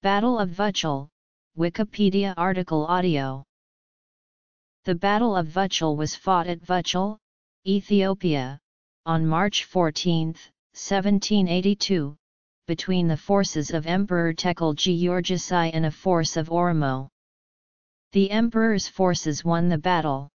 Battle of Wuchale. Wikipedia article audio The Battle of Wuchale was fought at Wuchale, Ethiopia, on March 14, 1782, between the forces of Emperor Tekle Giyorgis I and a force of Oromo. The emperor's forces won the battle.